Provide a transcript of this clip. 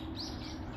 あ!